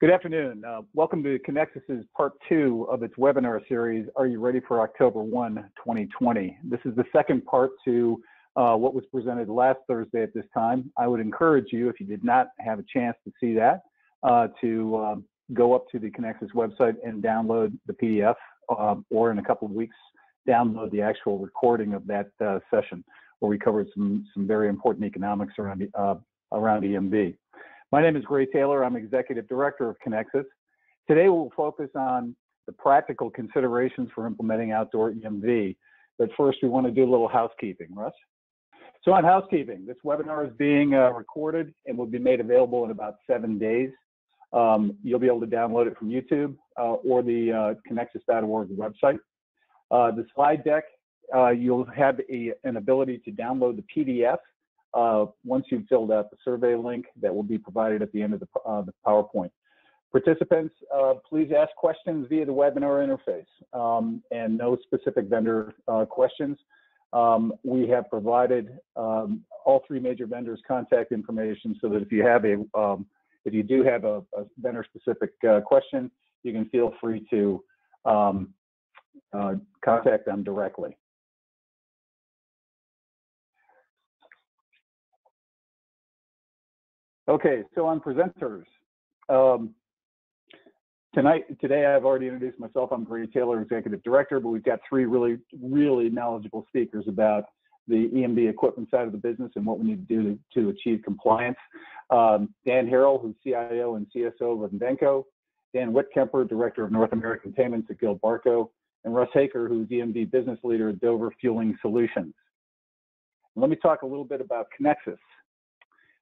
Good afternoon. Uh, welcome to Conexxus's part two of its webinar series, Are You Ready for October 1, 2020? This is the second part to uh, what was presented last Thursday at this time. I would encourage you, if you did not have a chance to see that, uh, to um, go up to the Conexxus website and download the PDF, um, or in a couple of weeks, download the actual recording of that uh, session where we covered some, some very important economics around, uh, around EMV. My name is Gray Taylor. I'm Executive Director of Conexxus. Today we'll focus on the practical considerations for implementing outdoor EMV. But first we want to do a little housekeeping. Russ? So on housekeeping, this webinar is being uh, recorded and will be made available in about seven days. Um, you'll be able to download it from YouTube uh, or the uh, Conexxus.org website. Uh, the slide deck, uh, you'll have a, an ability to download the PDF uh, once you've filled out the survey link that will be provided at the end of the, uh, the PowerPoint. Participants, uh, please ask questions via the webinar interface um, and no specific vendor uh, questions. Um, we have provided um, all three major vendors contact information so that if you have a, um, if you do have a, a vendor specific uh, question, you can feel free to um, uh, contact them directly. Okay, so on presenters. Um, tonight, today I've already introduced myself. I'm Gray Taylor, Executive Director, but we've got three really, really knowledgeable speakers about the EMV equipment side of the business and what we need to do to, to achieve compliance. Um, Dan Harrell, who's CIO and CSO of Invenco, Dan Whitkemper, Director of North American Payments at Gilbarco, and Russ Haker, who's EMV Business Leader at Dover Fueling Solutions. let me talk a little bit about Conexxus.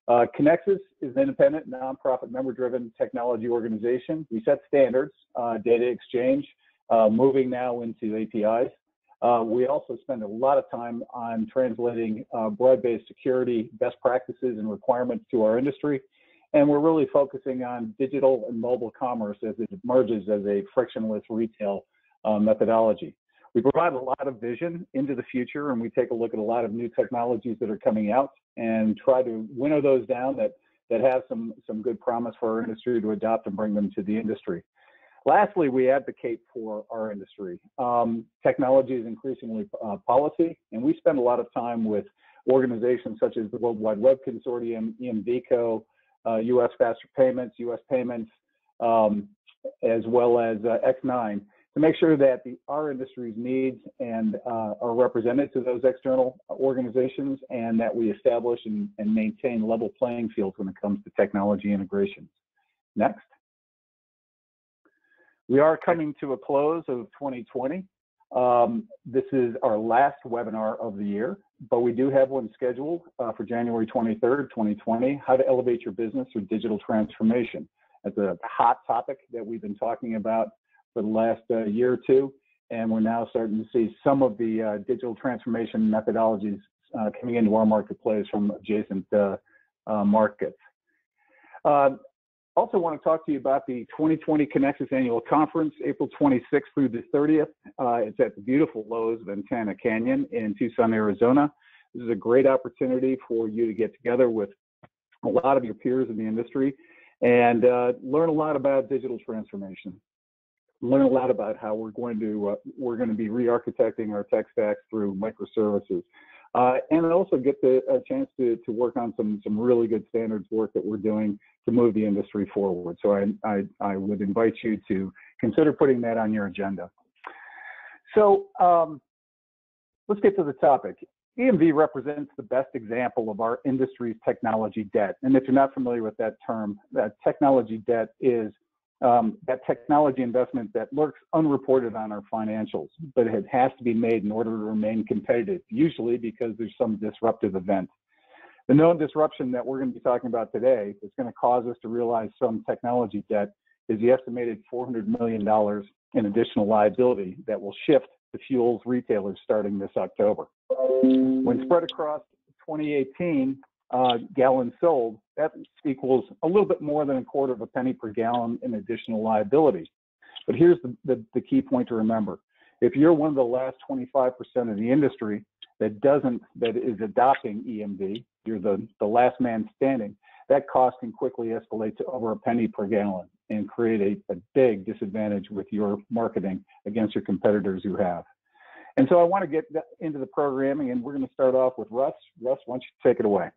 Uh, Conexxus is an independent, nonprofit, member-driven technology organization. We set standards, uh, data exchange, uh, moving now into APIs. Uh, we also spend a lot of time on translating uh, broad-based security best practices and requirements to our industry. And we're really focusing on digital and mobile commerce as it emerges as a frictionless retail uh, methodology. We provide a lot of vision into the future and we take a look at a lot of new technologies that are coming out and try to winnow those down that, that have some, some good promise for our industry to adopt and bring them to the industry. Lastly, we advocate for our industry. Um, technology is increasingly uh, policy, and we spend a lot of time with organizations such as the World Wide Web Consortium, EMVCO, uh, U.S. Faster Payments, U.S. Payments, um, as well as uh, X9, to make sure that the, our industry's needs and uh, are represented to those external organizations and that we establish and, and maintain level playing fields when it comes to technology integrations. Next. We are coming to a close of 2020. Um, this is our last webinar of the year, but we do have one scheduled uh, for January 23rd, 2020, how to elevate your business through digital transformation. That's a hot topic that we've been talking about for the last uh, year or two, and we're now starting to see some of the uh, digital transformation methodologies uh, coming into our marketplace from adjacent uh, uh, markets. Uh, also want to talk to you about the 2020 Conexxus Annual Conference, April 26th through the 30th. it's at the beautiful Loews Ventana Canyon in Tucson, Arizona. This is a great opportunity for you to get together with a lot of your peers in the industry and uh, learn a lot about digital transformation learn a lot about how we're going to uh, we're going to be re-architecting our tech stacks through microservices, uh, and also get the a chance to to work on some some really good standards work that we're doing to move the industry forward. So I I, I would invite you to consider putting that on your agenda. So um, let's get to the topic. EMV represents the best example of our industry's technology debt. And if you're not familiar with that term, that technology debt is um, that technology investment that lurks unreported on our financials, but it has to be made in order to remain competitive, usually because there's some disruptive event. The known disruption that we're going to be talking about today is going to cause us to realize some technology debt is the estimated $400 million in additional liability that will shift to fuels retailers starting this October. When spread across 2018, uh, gallons sold, that equals a little bit more than a quarter of a penny per gallon in additional liability. But here's the, the, the key point to remember. If you're one of the last 25% of the industry that doesn't, that is adopting EMV, you're the, the last man standing, that cost can quickly escalate to over a penny per gallon. and create a, a big disadvantage with your marketing against your competitors who have. And so I want to get into the programming, and we're going to start off with Russ. Russ, why don't you take it away?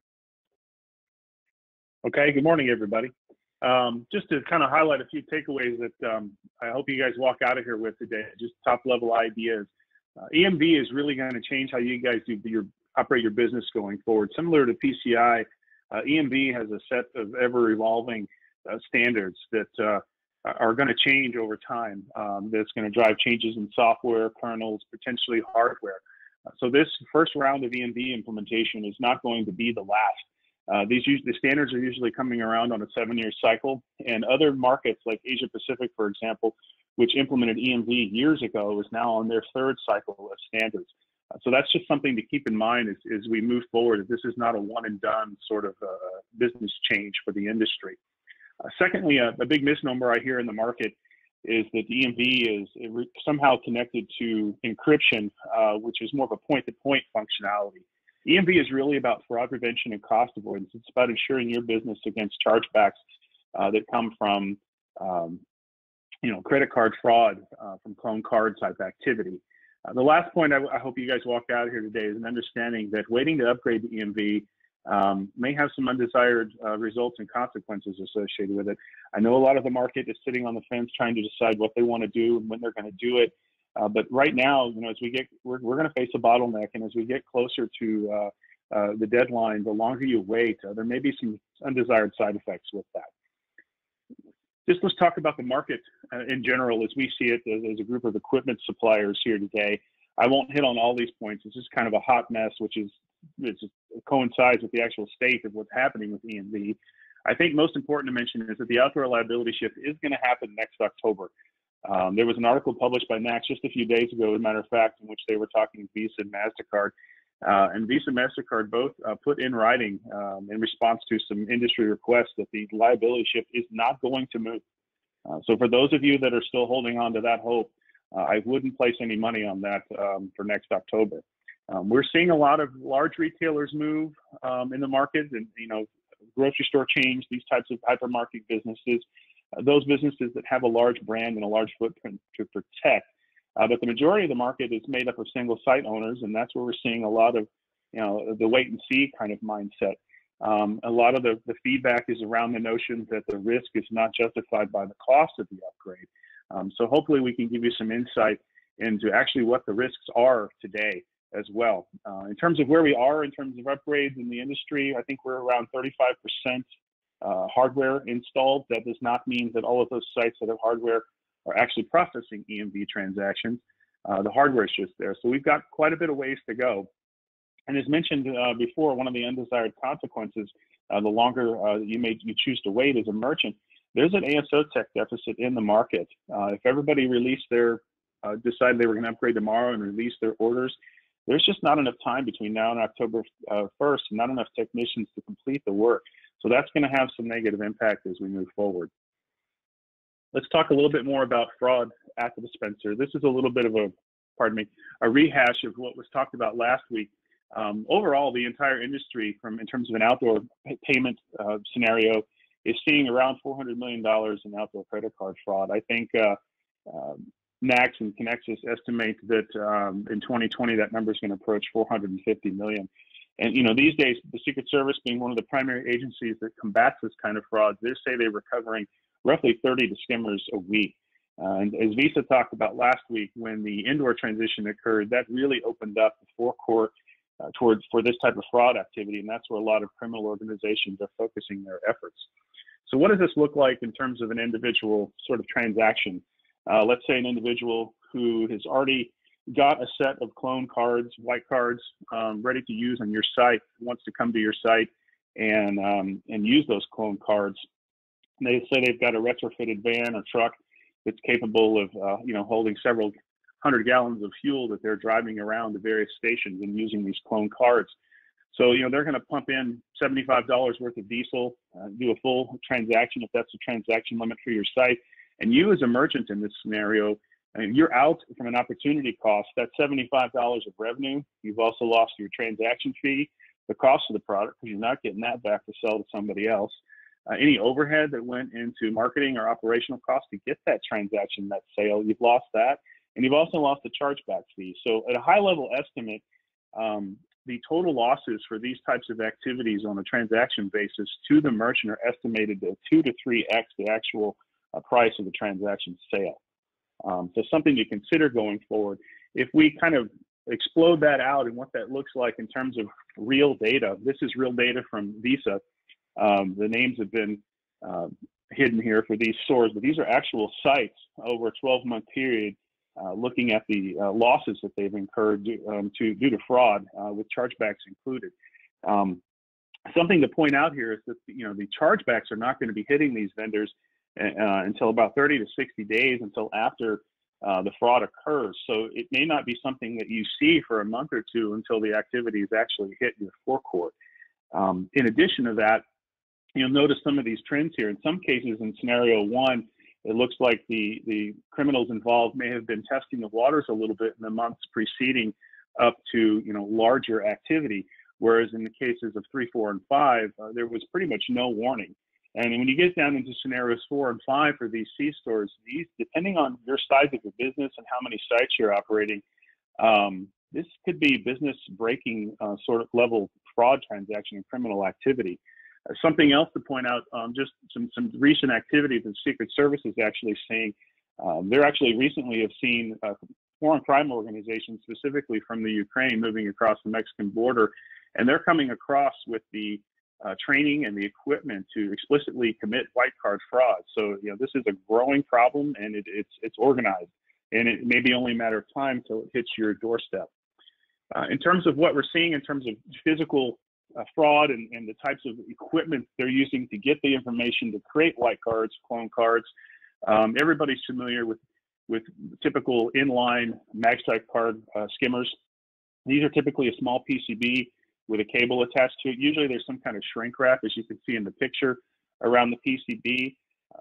Okay, good morning, everybody. Um, just to kind of highlight a few takeaways that um, I hope you guys walk out of here with today, just top level ideas. Uh, EMV is really going to change how you guys do your operate your business going forward. Similar to PCI, uh, EMV has a set of ever evolving uh, standards that uh, are going to change over time. Um, that's going to drive changes in software, kernels, potentially hardware. Uh, so this first round of EMV implementation is not going to be the last. Uh, these the standards are usually coming around on a seven-year cycle, and other markets like Asia Pacific, for example, which implemented EMV years ago, is now on their third cycle of standards. Uh, so that's just something to keep in mind as, as we move forward. This is not a one and done sort of uh, business change for the industry. Uh, secondly, a, a, big misnomer I hear in the market is that EMV is somehow connected to encryption, which is more of a point-to-point functionality. EMV is really about fraud prevention and cost avoidance. It's about ensuring your business against chargebacks uh, that come from, um, you know, credit card fraud uh, from clone card type activity. Uh, the last point I, hope you guys walk out of here today is an understanding that waiting to upgrade to EMV um, may have some undesired uh, results and consequences associated with it. I know a lot of the market is sitting on the fence trying to decide what they want to do and when they're going to do it. Uh, but right now, you know, as we get, we're, we're going to face a bottleneck, and as we get closer to uh, uh, the deadline, the longer you wait, uh, there may be some undesired side effects with that. Just let's talk about the market uh, in general as we see it as, as a group of equipment suppliers here today. I won't hit on all these points. It's just kind of a hot mess, which is it coincides with the actual state of what's happening with EMV. I think most important to mention is that the outdoor liability shift is going to happen next October. Um, there was an article published by NACS just a few days ago, as a matter of fact, in which they were talking Visa and MasterCard. Uh, and Visa and MasterCard both uh, put in writing um, in response to some industry requests that the liability shift is not going to move. Uh, so for those of you that are still holding on to that hope, uh, I wouldn't place any money on that um, for next October. Um, we're seeing a lot of large retailers move um, in the market, and you know, grocery store chains, these types of hypermarket businesses, those businesses that have a large brand and a large footprint to protect. Uh, but the majority of the market is made up of single site owners, and that's where we're seeing a lot of, you know, the wait and see kind of mindset. Um, a lot of the, the feedback is around the notion that the risk is not justified by the cost of the upgrade. Um, so hopefully we can give you some insight into actually what the risks are today as well. Uh, in terms of where we are in terms of upgrades in the industry, I think we're around 35% uh, hardware installed. That does not mean that all of those sites that have hardware are actually processing EMV transactions. Uh, the hardware is just there. So we've got quite a bit of ways to go. And as mentioned uh, before, one of the undesired consequences, uh, the longer uh, you may you choose to wait as a merchant, there's an ASO tech deficit in the market. if everybody released their decided they were going to upgrade tomorrow and release their orders, there's just not enough time between now and October uh, 1st, not enough technicians to complete the work. So that's going to have some negative impact as we move forward. Let's talk a little bit more about fraud at the dispenser. This is a little bit of a, pardon me, a rehash of what was talked about last week. Um, overall, the entire industry, from in terms of an outdoor payment uh, scenario, is seeing around $400 million in outdoor credit card fraud. I think uh, um, NACS and Conexxus estimate that um, in 2020 that number is going to approach 450 million. And you know, these days, the Secret Service being one of the primary agencies that combats this kind of fraud, they say they're recovering roughly 30 to skimmers a week. Uh, and as Visa talked about last week, when the indoor transition occurred, that really opened up the forecourt uh, towards for this type of fraud activity, and that's where a lot of criminal organizations are focusing their efforts. So, what does this look like in terms of an individual sort of transaction? Uh, let's say an individual who has already got a set of clone cards, white cards, um, ready to use on your site, wants to come to your site and um, and use those clone cards. And they say they've got a retrofitted van or truck that's capable of uh, you know holding several hundred gallons of fuel that they're driving around the various stations and using these clone cards. So you know they're going to pump in $75 worth of diesel, uh, do a full transaction if that's the transaction limit for your site, and you as a merchant in this scenario, I mean, you're out from an opportunity cost. That's $75 of revenue. You've also lost your transaction fee, the cost of the product, because you're not getting that back to sell to somebody else. uh, any overhead that went into marketing or operational costs to get that transaction, that sale, you've lost that. And you've also lost the chargeback fee. So at a high level estimate, um, the total losses for these types of activities on a transaction basis to the merchant are estimated at two to three x the actual uh, price of the transaction sale. Um, so something to consider going forward. If we kind of explode that out and what that looks like in terms of real data, this is real data from Visa. Um, the names have been uh, hidden here for these stores, but these are actual sites over a 12 month period uh, looking at the uh, losses that they've incurred due, um, to, due to fraud uh, with chargebacks included. Um, something to point out here is that you know the chargebacks are not going to be hitting these vendors uh, until about 30 to 60 days until after uh, the fraud occurs. So it may not be something that you see for a month or two until the activities actually hit your forecourt. Um, in addition to that, you'll notice some of these trends here. In some cases, in scenario one, it looks like the, the criminals involved may have been testing the waters a little bit in the months preceding up to you know larger activity. Whereas in the cases of three, four, and five, uh, there was pretty much no warning. And when you get down into scenarios four and five for these C stores, these depending on your size of your business and how many sites you're operating, um, this could be business breaking uh, sort of level fraud transaction and criminal activity. Uh, something else to point out, um, just some, some recent activity that Secret Service is actually seeing. Um, they're actually recently have seen uh, foreign crime organizations, specifically from the Ukraine, moving across the Mexican border, and they're coming across with the uh, training and the equipment to explicitly commit white card fraud. So you know this is a growing problem, and it, it's it's organized, and it may be only a matter of time till it hits your doorstep. Uh, in terms of what we're seeing in terms of physical uh, fraud and, and, the types of equipment they're using to get the information to create white cards, clone cards. Um, everybody's familiar with with typical inline magstripe card uh, skimmers. These are typically a small PCB with a cable attached to it. Usually there's some kind of shrink wrap, as you can see in the picture, around the PCB.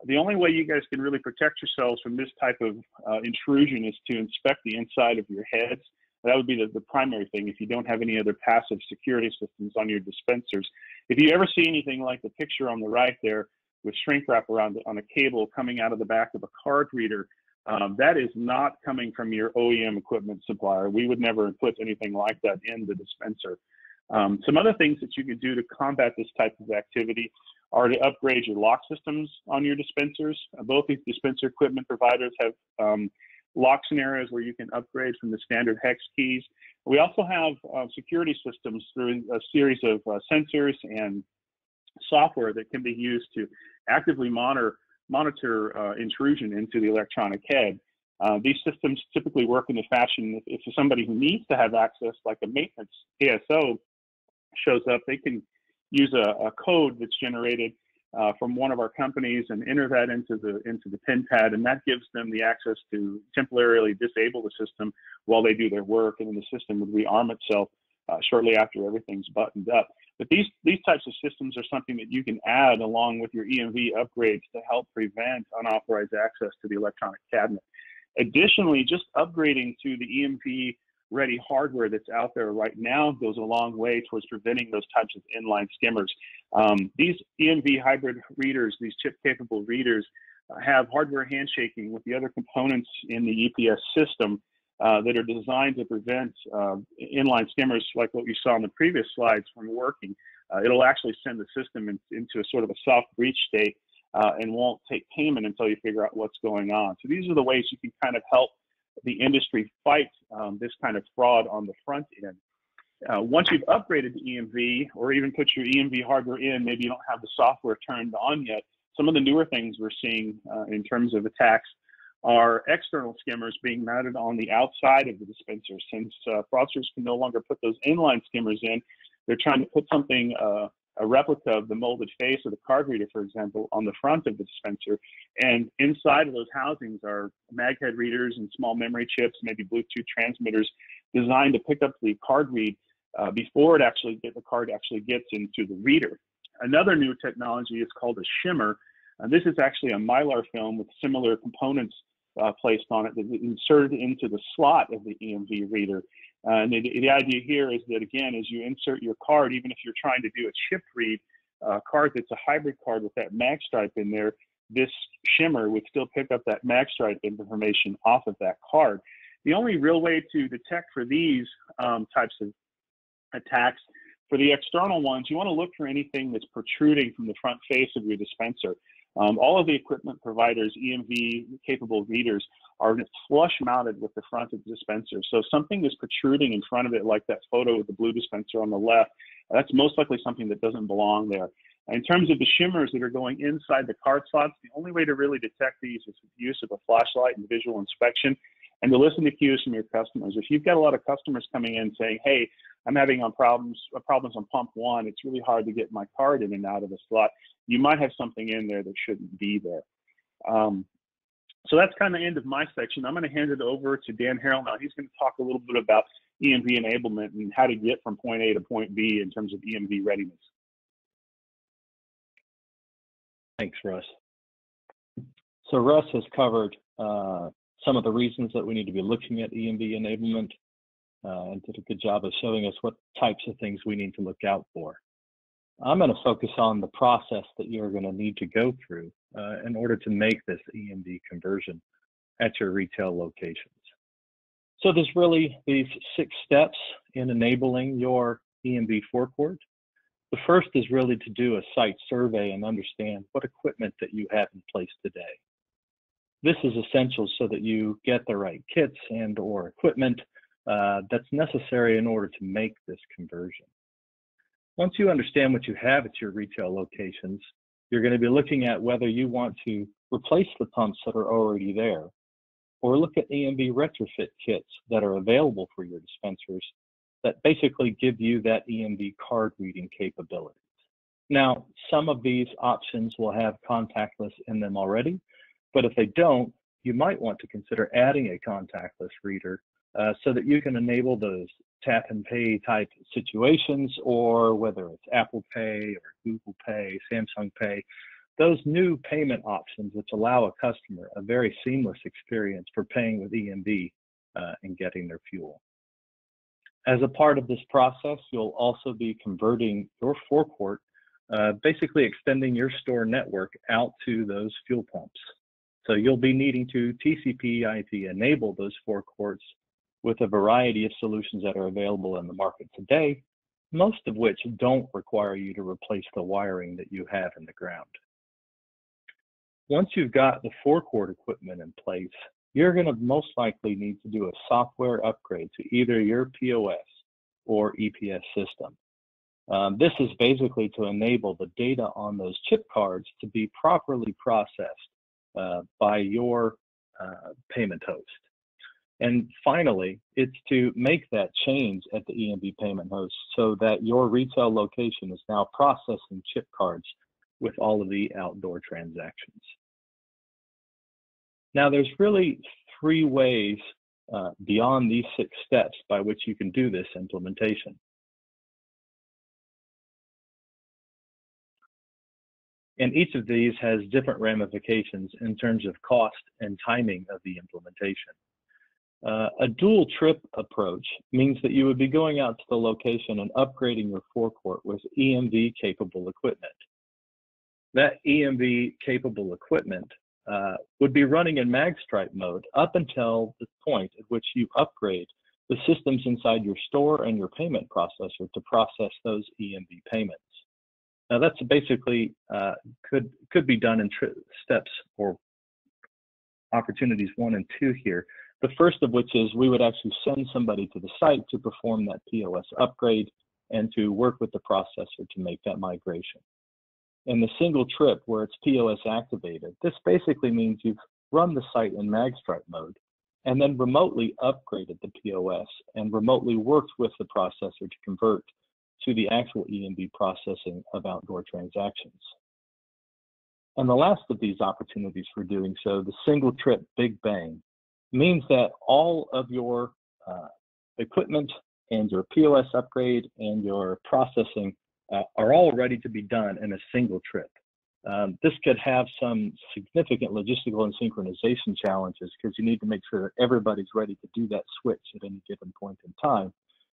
The only way you guys can really protect yourselves from this type of uh, intrusion is to inspect the inside of your heads that would be the, the primary thing if you don't have any other passive security systems on your dispensers. If you ever see anything like the picture on the right there with shrink wrap around on a cable coming out of the back of a card reader, um, that is not coming from your OEM equipment supplier. We would never put anything like that in the dispenser. Um, some other things that you can do to combat this type of activity are to upgrade your lock systems on your dispensers. Uh, both these dispenser equipment providers have um, lock scenarios where you can upgrade from the standard hex keys. We also have uh, security systems through a series of uh, sensors and software that can be used to actively monitor monitor uh, intrusion into the electronic head. Uh, these systems typically work in the fashion if, if somebody who needs to have access, like a maintenance ASO, shows up, they can use a, a code that's generated uh, from one of our companies and enter that into the into the pin pad, and that gives them the access to temporarily disable the system while they do their work, and then the system would rearm itself uh, shortly after everything's buttoned up. But these these types of systems are something that you can add along with your EMV upgrades to help prevent unauthorized access to the electronic cabinet. Additionally, just upgrading to the EMV ready hardware that's out there right now goes a long way towards preventing those types of inline skimmers. Um, these EMV hybrid readers, these chip capable readers, uh, have hardware handshaking with the other components in the EPS system uh, that are designed to prevent uh, inline skimmers like what you saw in the previous slides from working. Uh, it'll actually send the system in, into a sort of a soft breach state uh, and won't take payment until you figure out what's going on. So these are the ways you can kind of help the industry fight um, this kind of fraud on the front end. Uh, once you've upgraded to EMV or even put your EMV hardware in, maybe you don't have the software turned on yet. Some of the newer things we're seeing uh, in terms of attacks are external skimmers being mounted on the outside of the dispenser. Since uh, fraudsters can no longer put those inline skimmers in, they're trying to put something uh, a replica of the molded face of the card reader, for example, on the front of the dispenser. And inside of those housings are maghead readers and small memory chips, maybe Bluetooth transmitters designed to pick up the card read uh, before it actually get the card actually gets into the reader. Another new technology is called a shimmer. Uh, this is actually a mylar film with similar components uh, placed on it inserted into the slot of the EMV reader. Uh, and the, the idea here is that, again, as you insert your card, even if you're trying to do a chip read, uh, card that's a hybrid card with that mag stripe in there, this shimmer would still pick up that mag stripe information off of that card. The only real way to detect for these um, types of attacks, for the external ones, you want to look for anything that's protruding from the front face of your dispenser. Um, all of the equipment providers, EMV capable readers, are flush mounted with the front of the dispenser. So something is protruding in front of it, like that photo with the blue dispenser on the left, that's most likely something that doesn't belong there. In terms of the shimmers that are going inside the card slots, the only way to really detect these is with the use of a flashlight and visual inspection and to listen to cues from your customers. If you've got a lot of customers coming in saying, hey, I'm having on problems uh, problems on pump one, it's really hard to get my card in and out of the slot, you might have something in there that shouldn't be there. Um, so that's kind of the end of my section. I'm going to hand it over to Dan Harrell now. He's going to talk a little bit about EMV enablement and how to get from point A to point B in terms of EMV readiness. Thanks, Russ. So Russ has covered uh, some of the reasons that we need to be looking at EMV enablement uh, and did a good job of showing us what types of things we need to look out for. I'm going to focus on the process that you're going to need to go through uh, in order to make this EMV conversion at your retail locations. So there's really these six steps in enabling your EMV forecourt. The first is really to do a site survey and understand what equipment that you have in place today. This is essential so that you get the right kits and or equipment uh, that's necessary in order to make this conversion. Once you understand what you have at your retail locations, you're going to be looking at whether you want to replace the pumps that are already there or look at EMV retrofit kits that are available for your dispensers that basically give you that EMV card reading capabilities. Now, some of these options will have contactless in them already, but if they don't, you might want to consider adding a contactless reader uh, so that you can enable those tap and pay type situations, or whether it's Apple Pay or Google Pay, Samsung Pay, those new payment options which allow a customer a very seamless experience for paying with EMV uh, and getting their fuel. As a part of this process, you'll also be converting your forecourt, uh, basically extending your store network out to those fuel pumps. So you'll be needing to TCP IP enable those forecourts with a variety of solutions that are available in the market today, most of which don't require you to replace the wiring that you have in the ground. Once you've got the forecourt equipment in place, you're going to most likely need to do a software upgrade to either your POS or EPS system. Um, this is basically to enable the data on those chip cards to be properly processed by your uh, payment host. And finally, it's to make that change at the EMV payment host so that your retail location is now processing chip cards with all of the outdoor transactions. Now, there's really three ways uh, beyond these six steps by which you can do this implementation. And each of these has different ramifications in terms of cost and timing of the implementation. Uh, a dual trip approach means that you would be going out to the location and upgrading your forecourt with EMV capable equipment. That EMV capable equipment uh, would be running in magstripe mode up until the point at which you upgrade the systems inside your store and your payment processor to process those EMV payments. Now that's basically uh, could could be done in steps or opportunities one and two here. The first of which is we would actually send somebody to the site to perform that POS upgrade and to work with the processor to make that migration. In the single trip where it's POS activated, this basically means you've run the site in magstripe mode and then remotely upgraded the POS and remotely worked with the processor to convert to the actual EMV processing of outdoor transactions. And the last of these opportunities for doing so, the single trip Big Bang, means that all of your uh, equipment and your POS upgrade and your processing uh, are all ready to be done in a single trip. Um, this could have some significant logistical and synchronization challenges because you need to make sure that everybody's ready to do that switch at any given point in time,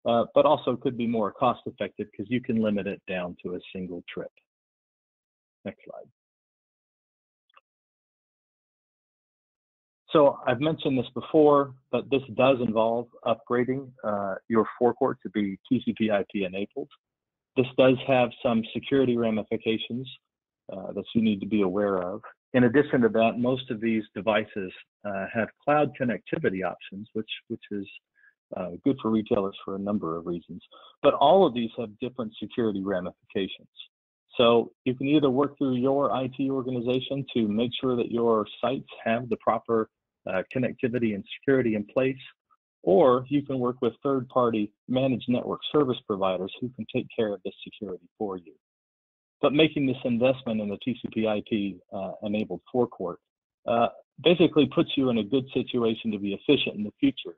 uh, but also could be more cost effective because you can limit it down to a single trip. Next slide. So I've mentioned this before, but this does involve upgrading uh, your forecourt to be TCP/IP enabled. This does have some security ramifications uh, that you need to be aware of. In addition to that, most of these devices uh, have cloud connectivity options, which which is uh, good for retailers for a number of reasons. But all of these have different security ramifications. So you can either work through your IT organization to make sure that your sites have the proper uh, connectivity and security in place, or you can work with third-party managed network service providers who can take care of this security for you. But making this investment in the TCP/IP uh, enabled forecourt uh, basically puts you in a good situation to be efficient in the future,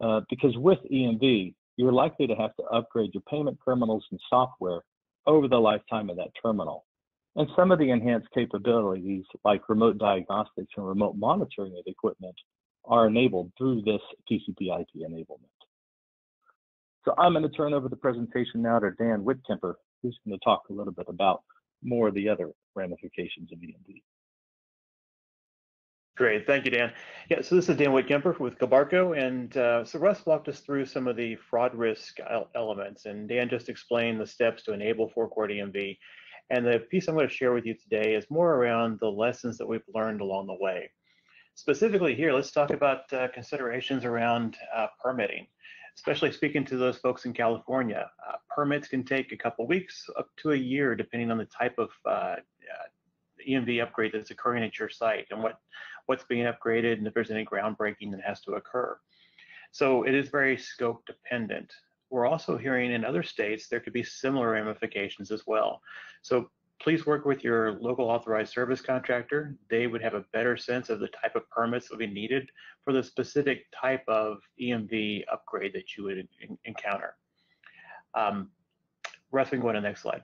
uh, because with EMV, you're likely to have to upgrade your payment terminals and software over the lifetime of that terminal. And some of the enhanced capabilities like remote diagnostics and remote monitoring of equipment are enabled through this TCP IP enablement. So I'm going to turn over the presentation now to Dan Whitkemper, who's going to talk a little bit about more of the other ramifications of EMV. Great, thank you, Dan. Yeah, so this is Dan Whitkemper with Gilbarco, and uh, so Russ walked us through some of the fraud risk elements, and Dan just explained the steps to enable forecourt EMV. And the piece I'm going to share with you today is more around the lessons that we've learned along the way. Specifically here, let's talk about uh, considerations around uh, permitting, especially speaking to those folks in California. Uh, permits can take a couple weeks up to a year, depending on the type of uh, uh, EMV upgrade that's occurring at your site and what, what's being upgraded and if there's any groundbreaking that has to occur. So it is very scope dependent we're also hearing in other states there could be similar ramifications as well. So please work with your local authorized service contractor. They would have a better sense of the type of permits that would be needed for the specific type of EMV upgrade that you would encounter. Um, Russ, we can go to the next slide.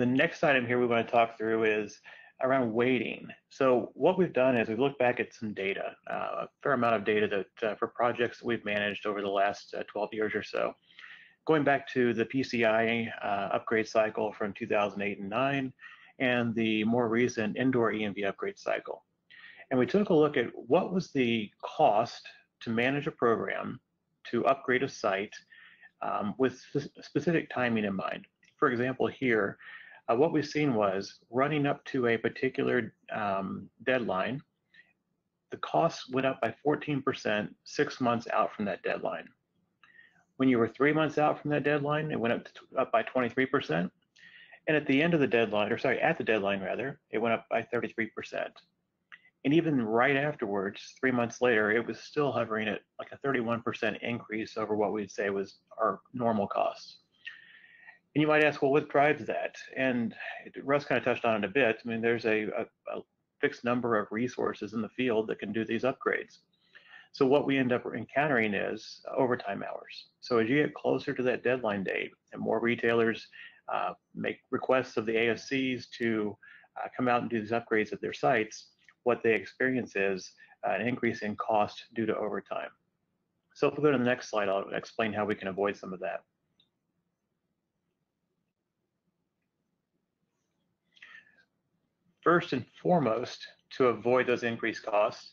The next item here we want to talk through is around waiting. So what we've done is we've looked back at some data, uh, a fair amount of data that uh, for projects that we've managed over the last uh, 12 years or so. Going back to the PCI uh, upgrade cycle from 2008 and 9, and the more recent indoor EMV upgrade cycle. And we took a look at what was the cost to manage a program to upgrade a site um, with specific timing in mind. For example, here, uh, what we've seen was running up to a particular um, deadline, the costs went up by 14% six months out from that deadline. When you were three months out from that deadline, it went up, to, up by 23%. And at the end of the deadline, or sorry, at the deadline rather, it went up by 33%. And even right afterwards, three months later, it was still hovering at like a 31% increase over what we'd say was our normal costs. And you might ask, well, what drives that? And Russ kind of touched on it a bit. I mean, there's a, a, a fixed number of resources in the field that can do these upgrades. So what we end up encountering is overtime hours. So as you get closer to that deadline date and more retailers uh, make requests of the ASCs to uh, come out and do these upgrades at their sites, what they experience is an increase in cost due to overtime. So if we go to the next slide, I'll explain how we can avoid some of that. First and foremost, to avoid those increased costs,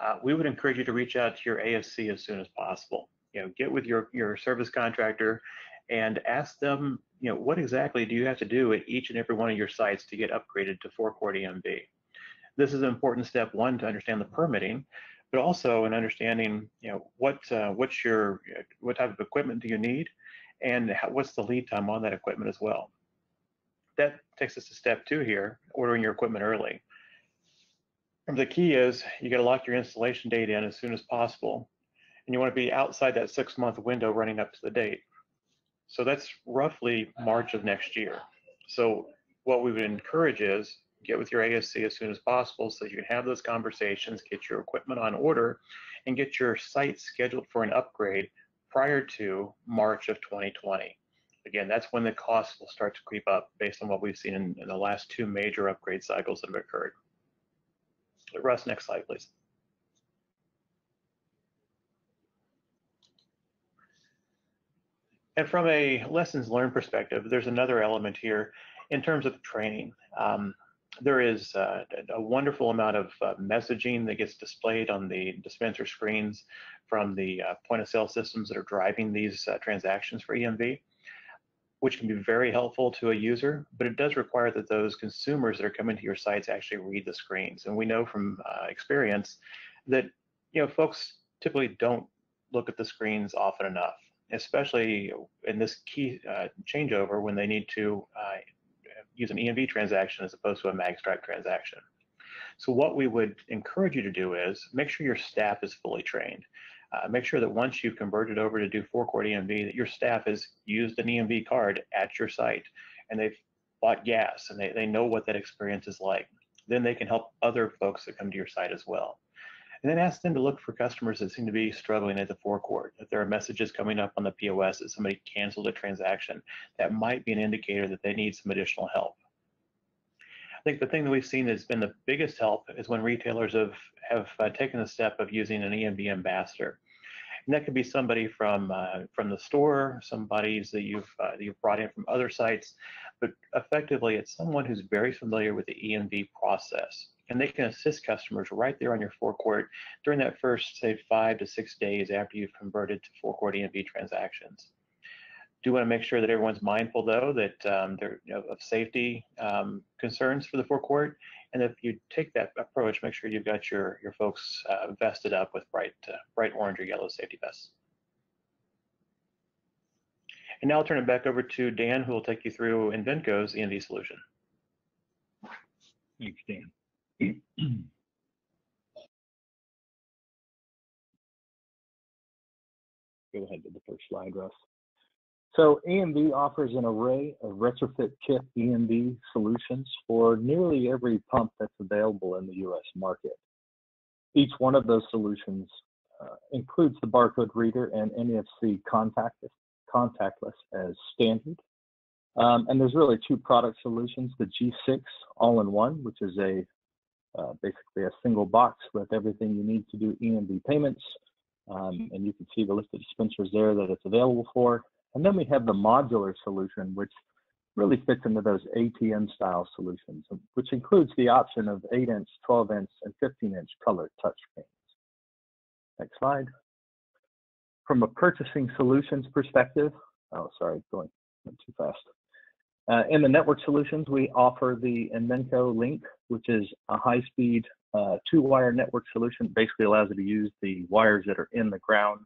uh, we would encourage you to reach out to your ASC as soon as possible. You know, get with your, your service contractor and ask them, you know, what exactly do you have to do at each and every one of your sites to get upgraded to forecourt EMV? This is an important step one to understand the permitting, but also in understanding, you know, what uh, what's your what type of equipment do you need, and how, what's the lead time on that equipment as well that takes us to step two here, ordering your equipment early. And the key is you got to lock your installation date in as soon as possible. And you want to be outside that six month window running up to the date. So that's roughly March of next year. So what we would encourage is get with your ASC as soon as possible so you can have those conversations, get your equipment on order, and get your site scheduled for an upgrade prior to March of 2020 again, that's when the costs will start to creep up based on what we've seen in, in the last two major upgrade cycles that have occurred. Russ, next slide, please. And from a lessons learned perspective, there's another element here in terms of training. Um, there is uh, a wonderful amount of uh, messaging that gets displayed on the dispenser screens from the uh, point of sale systems that are driving these uh, transactions for EMV, which can be very helpful to a user, but it does require that those consumers that are coming to your sites actually read the screens. And we know from uh, experience that you know folks typically don't look at the screens often enough especially in this key uh, changeover when they need to uh, use an EMV transaction as opposed to a magstripe transaction. So what we would encourage you to do is make sure your staff is fully trained. Uh, make sure that once you've converted over to do forecourt EMV, that your staff has used an EMV card at your site and they've bought gas and they, they know what that experience is like. Then they can help other folks that come to your site as well and then ask them to look for customers that seem to be struggling at the forecourt. If there are messages coming up on the POS that somebody canceled a transaction, that might be an indicator that they need some additional help. I think the thing that we've seen that's been the biggest help is when retailers have, have uh, taken the step of using an EMV ambassador. And that could be somebody from uh, from the store, somebody's that you've uh, that you've brought in from other sites, but effectively it's someone who's very familiar with the EMV process and they can assist customers right there on your forecourt during that first, say, five to six days after you've converted to forecourt EMV transactions. Do want to make sure that everyone's mindful, though, that um, they're you know, of safety um, concerns for the forecourt. And if you take that approach, make sure you've got your your folks uh, vested up with bright uh, bright orange or yellow safety vests. And now I'll turn it back over to Dan, who will take you through Invenco's EMV solution. Thanks, Dan. Go ahead to the first slide, Russ. So EMV offers an array of retrofit kit EMV solutions for nearly every pump that's available in the US market. Each one of those solutions uh, includes the barcode reader and NFC contactless, contactless as standard. Um, and there's really two product solutions, the G6 all-in-one, which is a uh, basically a single box with everything you need to do EMV payments. Um, and you can see the list of dispensers there that it's available for. And then we have the modular solution, which really fits into those ATM style solutions, which includes the option of 8 inch, 12 inch, and 15 inch color touch screens. Next slide. From a purchasing solutions perspective, oh, sorry, going too fast. Uh, in the network solutions, we offer the Invenco Link, which is a high-speed uh, two-wire network solution. Basically allows you to use the wires that are in the ground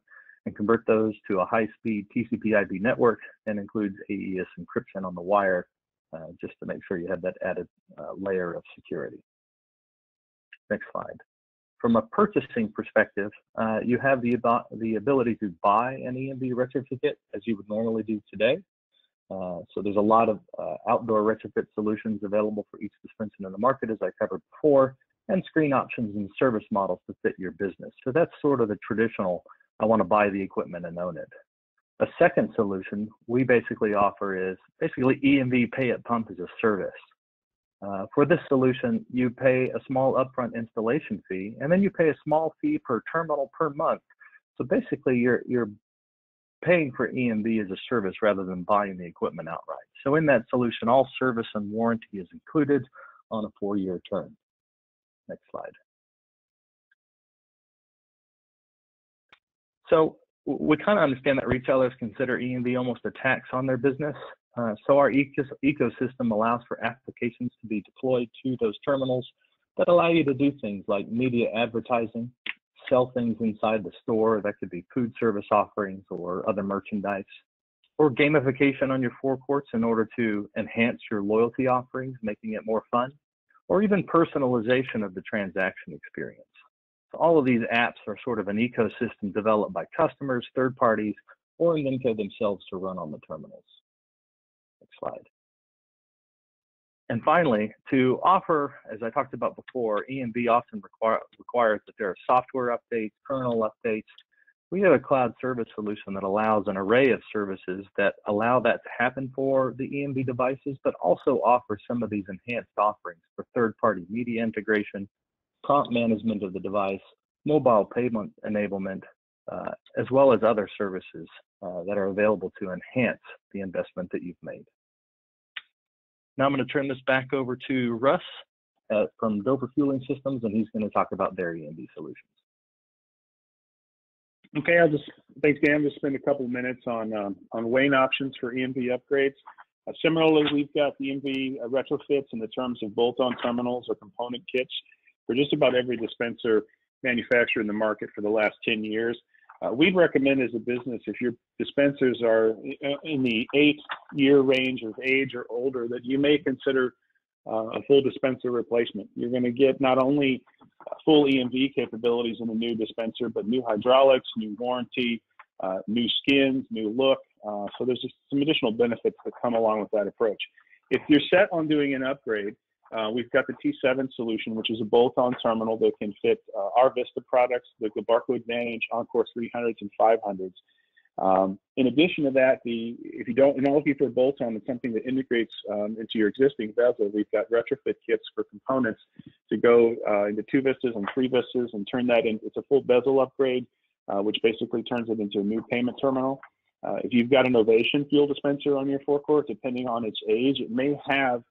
and convert those to a high-speed TCP/IP network, and includes AES encryption on the wire, uh, just to make sure you have that added uh, layer of security. Next slide. From a purchasing perspective, uh, you have the, the ability to buy an EMV retrofit as you would normally do today. Uh, so there's a lot of uh, outdoor retrofit solutions available for each dispenser in the market, as I covered before, and screen options and service models to fit your business. So that's sort of the traditional, I want to buy the equipment and own it. A second solution we basically offer is basically EMV pay at pump as a service. Uh, for this solution, you pay a small upfront installation fee, and then you pay a small fee per terminal per month. So basically, you're you're paying for EMV as a service rather than buying the equipment outright. So in that solution, all service and warranty is included on a four-year term. Next slide. So we kind of understand that retailers consider EMV almost a tax on their business. Uh, so our ecosystem allows for applications to be deployed to those terminals that allow you to do things like media advertising, sell things inside the store. That could be food service offerings or other merchandise, or gamification on your forecourts in order to enhance your loyalty offerings, making it more fun, or even personalization of the transaction experience. All of these apps are sort of an ecosystem developed by customers, third parties, or Invenco themselves to run on the terminals. Next slide. And finally, to offer, as I talked about before, EMV often require, requires that there are software updates, kernel updates. We have a cloud service solution that allows an array of services that allow that to happen for the EMV devices, but also offer some of these enhanced offerings for third-party media integration, prompt management of the device, mobile payment enablement, uh, as well as other services uh, that are available to enhance the investment that you've made. Now I'm going to turn this back over to Russ uh, from Dover Fueling Systems, and he's going to talk about their EMV solutions. Okay, I'll just, thanks Dan, just spend a couple of minutes on, um, on weighing options for EMV upgrades. Uh, similarly, we've got EMV uh, retrofits in the terms of bolt-on terminals or component kits for just about every dispenser manufacturer in the market for the last 10 years. Uh, we'd recommend as a business, if your dispensers are in the eight year range of age or older, that you may consider uh, a full dispenser replacement. You're going to get not only full EMV capabilities in the new dispenser, but new hydraulics, new warranty, uh, new skins, new look. Uh, so there's just some additional benefits that come along with that approach. If you're set on doing an upgrade, uh, we've got the T7 solution, which is a bolt-on terminal that can fit uh, our Vista products, the Gilbarco Advantage, Encore 300s and 500s. Um, in addition to that, the if you don't, you're not looking for a bolt-on, it's something that integrates um, into your existing bezel. We've got retrofit kits for components to go uh, into two vistas and three vistas and turn that into it's a full bezel upgrade, uh, which basically turns it into a new payment terminal. Uh, if you've got an Ovation fuel dispenser on your forecourt, depending on its age, it may have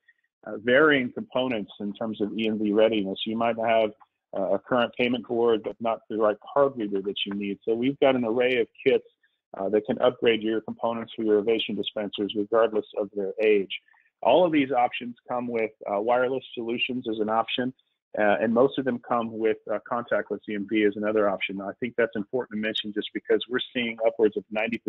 uh, varying components in terms of EMV readiness. You might have uh, a current payment board, but not the right card reader that you need. So we've got an array of kits uh, that can upgrade your components for your Ovation dispensers regardless of their age. All of these options come with uh, wireless solutions as an option, uh, and most of them come with contactless EMV as another option. I think that's important to mention just because we're seeing upwards of 90%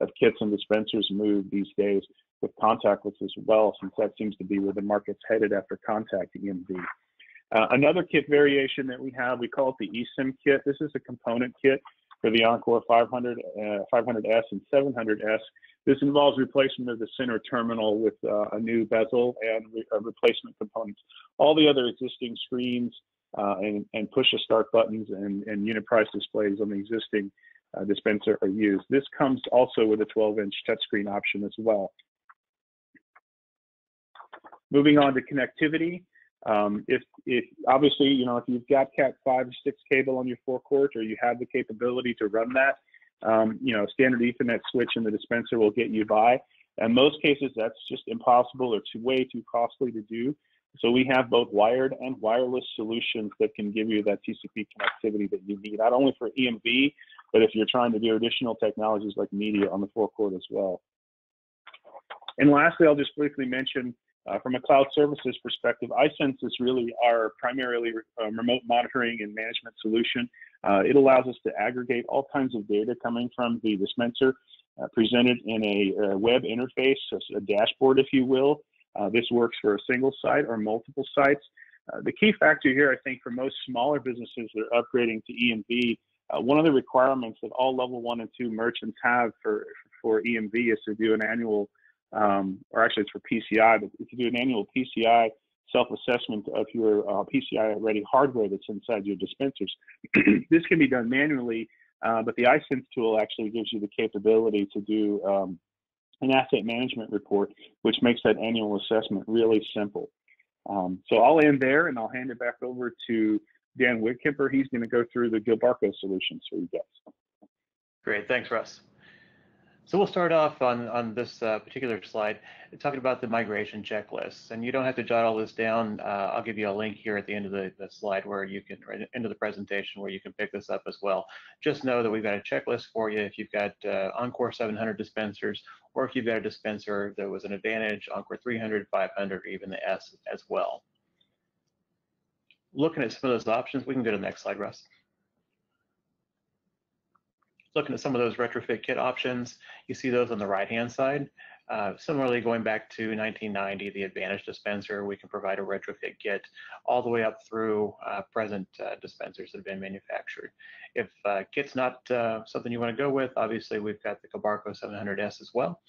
of kits and dispensers move these days with contactless as well, since that seems to be where the market's headed after contact EMV. Uh, another kit variation that we have, we call it the eSIM kit. This is a component kit for the Encore 500, uh, 500S and 700S. This involves replacement of the center terminal with uh, a new bezel and re uh, replacement components. All the other existing screens uh, and, and push to start buttons and, and unit price displays on the existing uh, dispenser are used. This comes also with a 12 inch touchscreen option as well. Moving on to connectivity. Um, if, if obviously, you know, if you've got Cat 5 or 6 cable on your forecourt or you have the capability to run that, um, you know, standard Ethernet switch in the dispenser will get you by. In most cases, that's just impossible or too way too costly to do. So we have both wired and wireless solutions that can give you that TCP connectivity that you need, not only for EMV, but if you're trying to do additional technologies like media on the forecourt as well. And lastly, I'll just briefly mention uh, from a cloud services perspective, iSense is really our primarily uh, remote monitoring and management solution. Uh, it allows us to aggregate all kinds of data coming from the dispenser, uh, presented in a, a, web interface, a, a, dashboard, if you will. Uh, this works for a single site or multiple sites. Uh, the key factor here, I think, for most smaller businesses that are upgrading to EMV, one of the requirements that all level one and two merchants have for, for EMV is to do an annual um, or actually it's for PCI, but you do an annual PCI self-assessment of your uh, PCI-ready hardware that's inside your dispensers, this can be done manually, uh, but the iSense tool actually gives you the capability to do um, an asset management report, which makes that annual assessment really simple. Um, so I'll end there and I'll hand it back over to Dan Whitkemper. He's going to go through the Gilbarco solutions for you guys. Great, thanks, Russ. So we'll start off on, on this uh, particular slide talking about the migration checklists. And you don't have to jot all this down. Uh, I'll give you a link here at the end of the, the slide where you can, right into the presentation where you can pick this up as well. Just know that we've got a checklist for you if you've got uh, Encore 700 dispensers or if you've got a dispenser that was an Advantage, Encore 300, 500, or even the S as well. Looking at some of those options, we can go to the next slide, Russ looking at some of those retrofit kit options, you see those on the right-hand side. Uh, similarly, going back to 1990, the Advantage dispenser, we can provide a retrofit kit all the way up through uh, present uh, dispensers that have been manufactured. If uh, kit's not uh, something you want to go with, obviously we've got the Gilbarco 700S as well.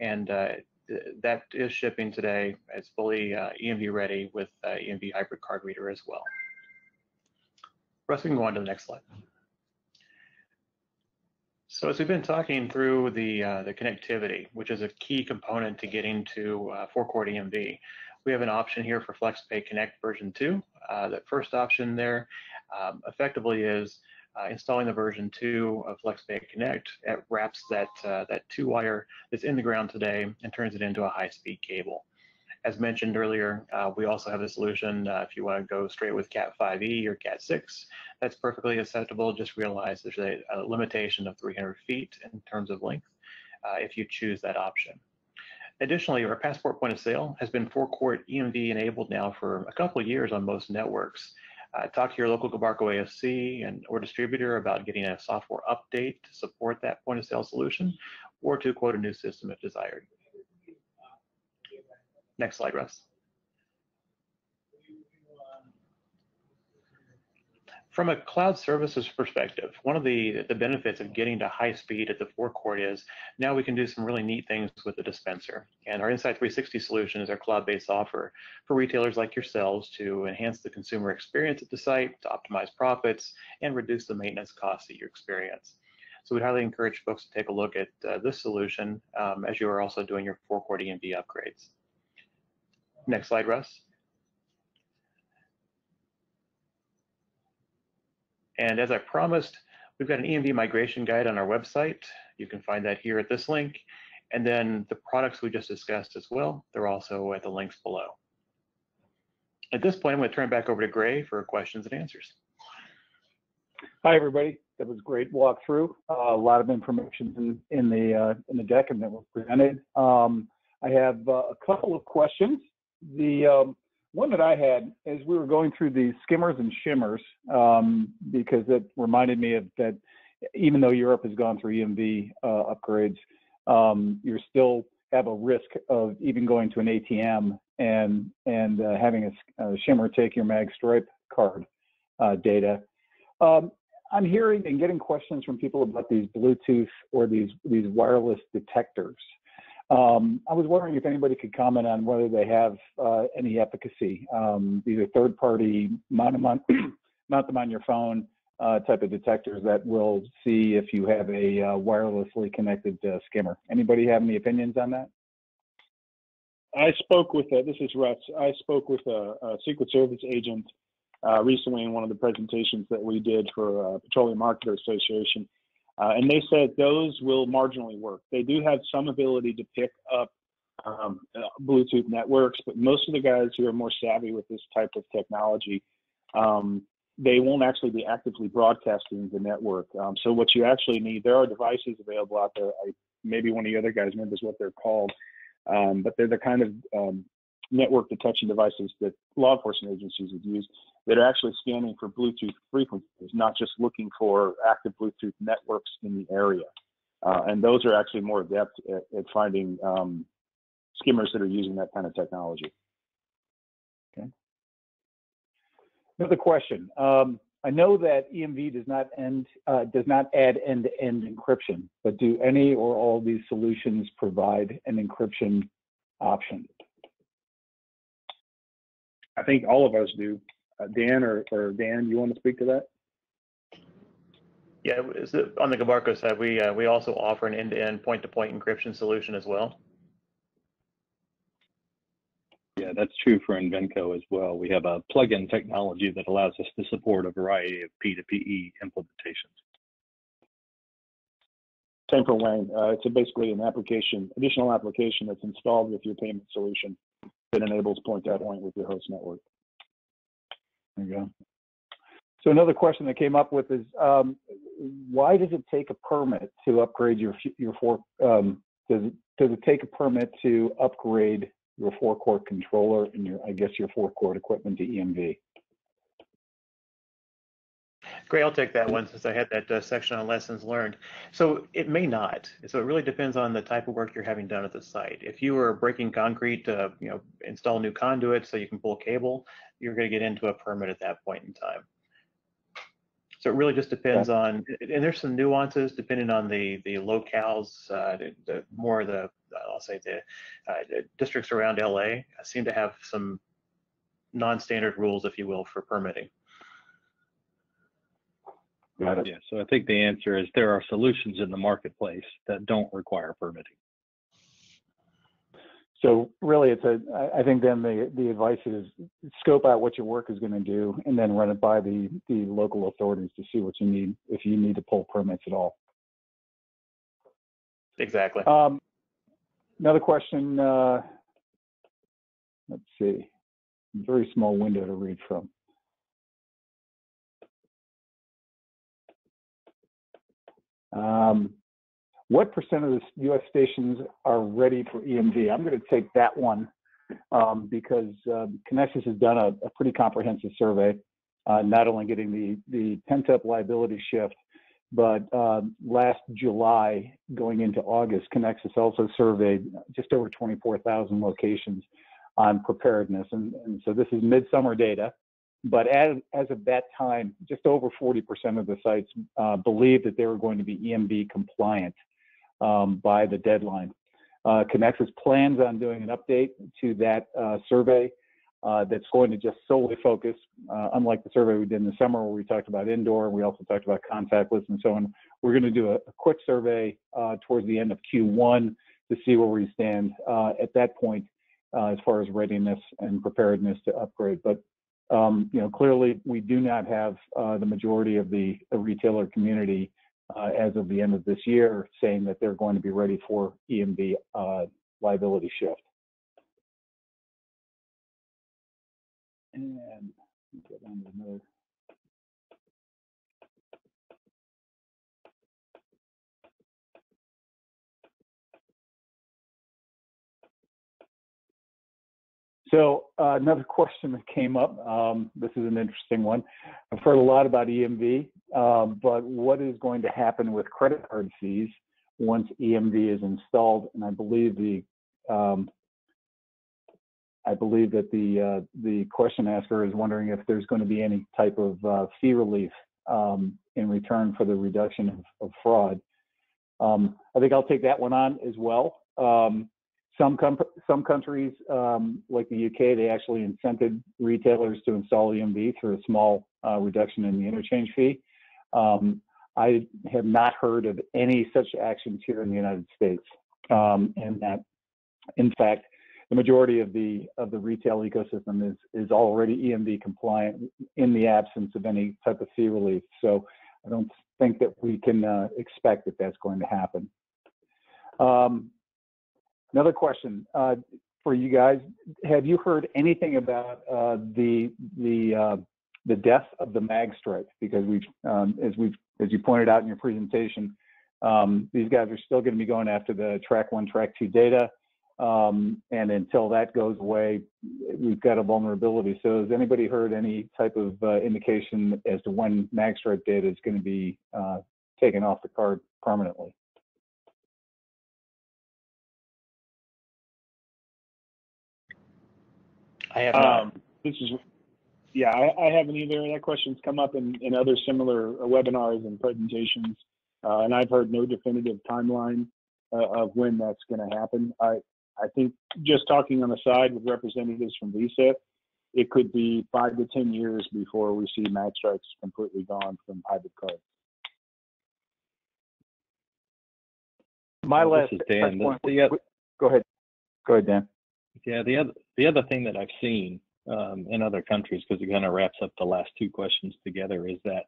And uh, th that is shipping today. It's fully EMV ready with EMV hybrid card reader as well. Russ, we can go on to the next slide. So as we've been talking through the uh, the connectivity, which is a key component to getting to uh, forecourt EMV, we have an option here for FlexPay Connect version 2. Uh, first option there um, effectively is Uh, installing the version two of FlexPay Connect, it wraps that uh, that two wire that's in the ground today and turns it into a high-speed cable. As mentioned earlier, uh, we also have a solution uh, if you want to go straight with Cat 5e or Cat 6. That's perfectly acceptable. Just realize there's a, a limitation of 300 feet in terms of length uh, if you choose that option. Additionally, our passport point of sale has been forecourt EMV enabled now for a couple of years on most networks. Uh, talk to your local Gilbarco ASC and or distributor about getting a software update to support that point of sale solution or to quote a new system if desired. Next slide, Russ. From a cloud services perspective, one of the, the benefits of getting to high speed at the forecourt is now we can do some really neat things with the dispenser. And our Insite360 solution is our cloud-based offer for retailers like yourselves to enhance the consumer experience at the site, to optimize profits, and reduce the maintenance costs that you experience. So we'd highly encourage folks to take a look at uh, this solution um, as you are also doing your forecourt EMV upgrades. Next slide, Russ. And as I promised, we've got an EMV migration guide on our website. You can find that here at this link. And then the products we just discussed as well, they're also at the links below. At this point, I'm going to turn it back over to Gray for questions and answers. Hi, everybody. That was a great walkthrough. Uh, a lot of information in, in the uh, in the deck and that was presented. Um, I have uh, a couple of questions. The um, one that I had as we were going through the skimmers and shimmers, um, because it reminded me of that even though Europe has gone through EMV uh, upgrades, um, you still have a risk of even going to an ATM and and uh, having a, a, shimmer take your mag stripe card uh, data. Um, I'm hearing and getting questions from people about these Bluetooth or these these wireless detectors. Um, I was wondering if anybody could comment on whether they have uh, any efficacy. Um, these are third-party mount them on, mount them on your phone uh, type of detectors that will see if you have a uh, wirelessly connected uh, skimmer. Anybody have any opinions on that? I spoke with, a, this is Russ, I spoke with a, a Secret Service agent uh, recently in one of the presentations that we did for Petroleum Marketer Association uh, and they said those will marginally work. They do have some ability to pick up um, uh, Bluetooth networks, but most of the guys who are more savvy with this type of technology, um, they won't actually be actively broadcasting the network. Um, so what you actually need, there are devices available out there. I, maybe one of the other guys remembers what they're called, um, but they're the kind of um, network detection devices that law enforcement agencies would use that are actually scanning for Bluetooth frequencies, not just looking for active Bluetooth networks in the area. Uh, and those are actually more adept at, at finding um, skimmers that are using that kind of technology. Okay. Another question. Um, I know that EMV does not end uh, does not add end-to-end -end encryption, but do any or all these solutions provide an encryption option? I think all of us do. Uh, Dan or, or Dan, you want to speak to that? Yeah, on the Gilbarco side, we uh, we also offer an end-to-end point-to-point encryption solution as well. Yeah, that's true for Invenco as well. We have a plug-in technology that allows us to support a variety of P2PE implementations. Same for Wayne. Uh, it's a basically an application, additional application that's installed with your payment solution that enables point-to-point with your host network. There you go. So another question that came up with is, um, why does it take a permit to upgrade your your four? Um, does it, does it take a permit to upgrade your forecourt controller and your, I guess, your forecourt equipment to EMV? Great, I'll take that one since I had that uh, section on lessons learned. So it may not. So it really depends on the type of work you're having done at the site. If you are breaking concrete to, you know, install new conduit so you can pull cable, you're going to get into a permit at that point in time. So it really just depends yeah. on, and there's some nuances depending on the the locales. Uh, the, the, more the I'll say the, uh, the districts around LA seem to have some non-standard rules, if you will, for permitting. Got it. Yeah, so I think the answer is there are solutions in the marketplace that don't require permitting. So really, it's a. I think then the the advice is scope out what your work is going to do, and then run it by the the local authorities to see what you need if you need to pull permits at all. Exactly. Um, another question. Uh, let's see. Very small window to read from. Um, what percent of the U.S. stations are ready for EMV? I'm going to take that one um, because um, Conexxus has done a, a pretty comprehensive survey, uh, not only getting the the pent up liability shift, but um, last July going into August, Conexxus also surveyed just over 24,000 locations on preparedness, and, and so this is midsummer data. But as, as of that time, just over 40% of the sites uh, believed that they were going to be EMV compliant um, by the deadline. Uh, Conexxus plans on doing an update to that uh, survey uh, that's going to just solely focus, uh, unlike the survey we did in the summer where we talked about indoor, we also talked about contactless and so on. We're going to do a, a quick survey uh, towards the end of Q1 to see where we stand uh, at that point as far as readiness and preparedness to upgrade. But um, you know, clearly we do not have uh, the majority of the, the retailer community uh, as of the end of this year saying that they're going to be ready for EMV uh, liability shift. And get another. So uh, another question that came up. Um, this is an interesting one. I've heard a lot about EMV, um, but what is going to happen with credit card fees once EMV is installed? And I believe the um, I believe that the uh, the question asker is wondering if there's going to be any type of uh, fee relief um, in return for the reduction of, of fraud. Um, I think I'll take that one on as well. Some com- some countries, um, like the UK, they actually incented retailers to install EMV through a small uh, reduction in the interchange fee. Um, I have not heard of any such actions here in the United States, um, and that, in fact, the majority of the of the retail ecosystem is is already EMV compliant in the absence of any type of fee relief. So I don't think that we can uh, expect that that's going to happen. Um, Another question uh, for you guys: Have you heard anything about uh, the the uh, the death of the mag stripe? Because we've, um, as we've as you pointed out in your presentation, um, these guys are still going to be going after the track one, track two data, um, and until that goes away, we've got a vulnerability. So, has anybody heard any type of uh, indication as to when mag stripe data is going to be uh, taken off the card permanently? I have not. Um, this is, yeah, I, I haven't either. That question's come up in, in other similar webinars and presentations, uh, and I've heard no definitive timeline uh, of when that's going to happen. I, I think just talking on the side with representatives from Visa, it could be five to 10 years before we see mag stripes completely gone from hybrid cards. My This last is Dan. touch point- The- the oth- Go ahead. Go ahead, Dan. Yeah, the other the other thing that I've seen um, in other countries, because it kind of wraps up the last two questions together, is that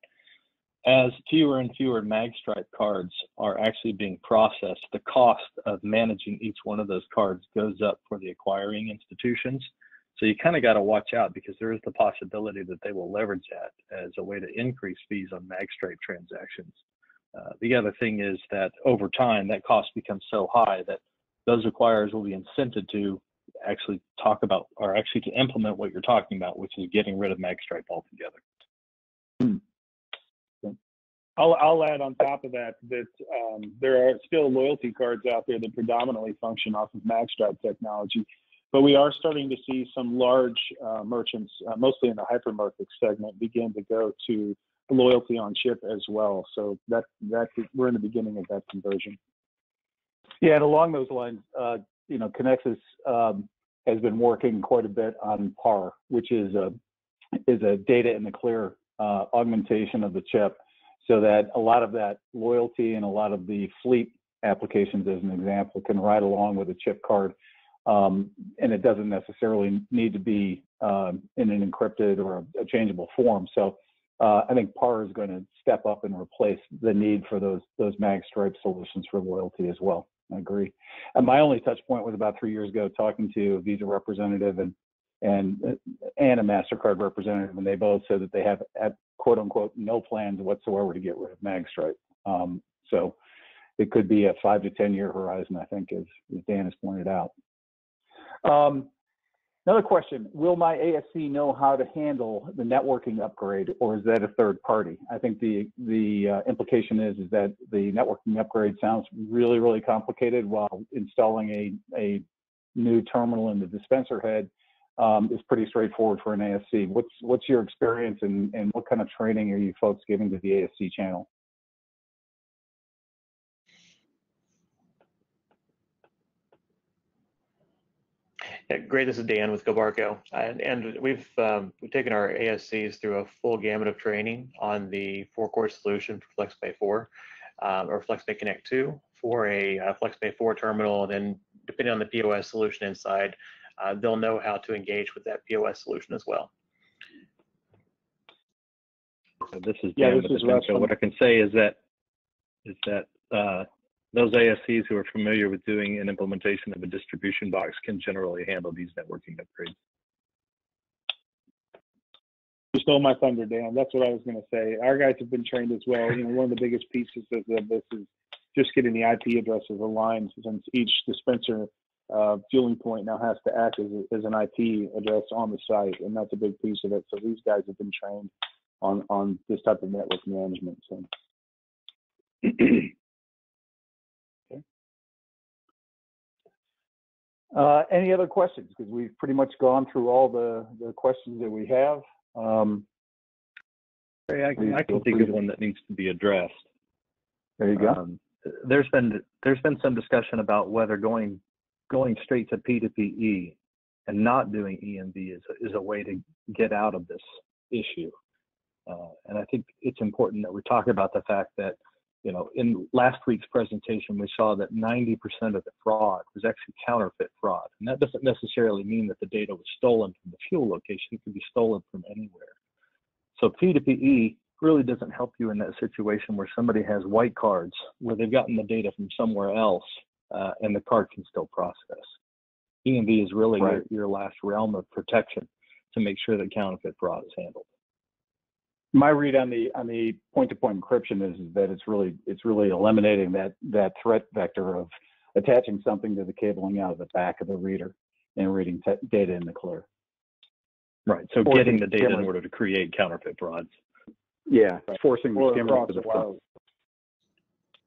as fewer and fewer magstripe cards are actually being processed, the cost of managing each one of those cards goes up for the acquiring institutions. So you kind of got to watch out because there is the possibility that they will leverage that as a way to increase fees on magstripe transactions. Uh, the other thing is that over time, that cost becomes so high that those acquirers will be incented to actually talk about or actually to implement what you're talking about, which is getting rid of magstripe altogether. I'll, I'll add on top of that that um, there are still loyalty cards out there that predominantly function off of magstripe technology, but we are starting to see some large uh, merchants, uh, mostly in the hypermarket segment, begin to go to loyalty on chip as well. So that that we're in the beginning of that conversion. Yeah, and along those lines, uh, you know, Conexxus um, has been working quite a bit on PAR, which is a is a data in the clear uh, augmentation of the chip, so that a lot of that loyalty and a lot of the fleet applications, as an example, can ride along with a chip card Um, and it doesn't necessarily need to be um, in an encrypted or a, a changeable form. So uh, I think PAR is going to step up and replace the need for those those mag stripe solutions for loyalty as well. I agree. And my only touch point was about three years ago, talking to a Visa representative and and and a Mastercard representative, and they both said that they have at quote unquote no plans whatsoever to get rid of MagStripe. Um, so it could be a five to ten year horizon, I think, as, as Dan has pointed out. Um, another question: Will my ASC know how to handle the networking upgrade, or is that a third party? I think the the uh, implication is is that the networking upgrade sounds really really complicated, while installing a a new terminal in the dispenser head um, is pretty straightforward for an ASC. What's what's your experience and, and what kind of training are you folks giving to the ASC channel? Yeah, great. This is Dan with Gilbarco, and, and we've um, we've taken our ASCs through a full gamut of training on the forecourt solution for FlexPay 4 um, or FlexPay Connect 2 for a, a FlexPay 4 terminal. And then, depending on the POS solution inside, uh, they'll know how to engage with that POS solution as well. So this is Dan Yeah, Dan this with is Russ What I can say is that is that uh, those ASCs who are familiar with doing an implementation of a distribution box can generally handle these networking upgrades. You stole my thunder, Dan. That's what I was going to say. Our guys have been trained as well. You know, one of the biggest pieces of this is just getting the IP addresses aligned since each dispenser uh, fueling point now has to act as, a, as an IP address on the site, and that's a big piece of it. So these guys have been trained on on this type of network management. So. Uh, any other questions? Because we've pretty much gone through all the, the questions that we have. Um, I, Please I can think of one that needs to be addressed. there you go. Um, there's been there's been some discussion about whether going going straight to P2PE and not doing EMV is a, is a way to get out of this issue. Uh, and I think it's important that we talk about the fact that you know in last week's presentation we saw that 90% of the fraud was actually counterfeit fraud, and that doesn't necessarily mean that the data was stolen from the fuel location. It could be stolen from anywhere. So P2PE really doesn't help you in that situation where somebody has white cards where they've gotten the data from somewhere else uh, and the card can still process. EMV is really Right. your, your last realm of protection to make sure that counterfeit fraud is handled. My read on the on the point-to-point encryption is, is that it's really it's really eliminating that that threat vector of attaching something to the cabling out of the back of the reader and reading te- data in the clear. Right. So Or getting the the data in order to create counterfeit frauds. Yeah, Right. forcing the or skimmer to the the front. wire.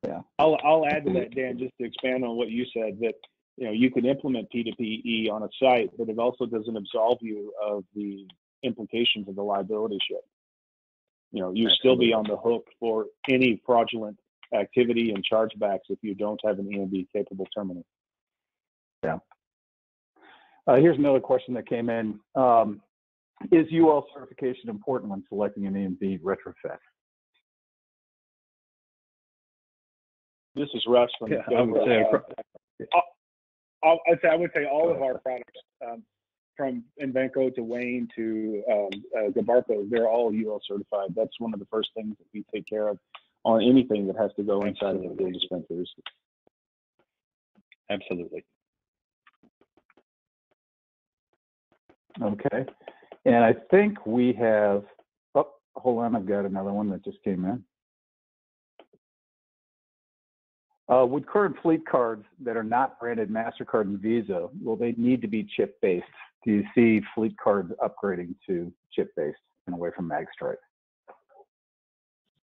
Yeah. I'll I'll add to that, Dan, just to expand on what you said that you know you can implement P2PE on a site, but it also doesn't absolve you of the implications of the liability shift. You know, you still be on the hook for any fraudulent activity and chargebacks if you don't have an EMV capable terminal. Uh, here's another question that came in. Um, is UL certification important when selecting an EMV retrofit? This is Russ from. Yeah, I would say Uh, say I would say all of our products, um, from Invenco to Wayne to um, uh, Gilbarco, they're all UL certified. That's one of the first things that we take care of on anything that has to go inside of the dispensers. Absolutely. Okay. And I think we have, oh, hold on, I've got another one that just came in. Uh, would current fleet cards that are not branded MasterCard and Visa, will they need to be chip-based? Do you see fleet cards upgrading to chip-based and away from MagStripe?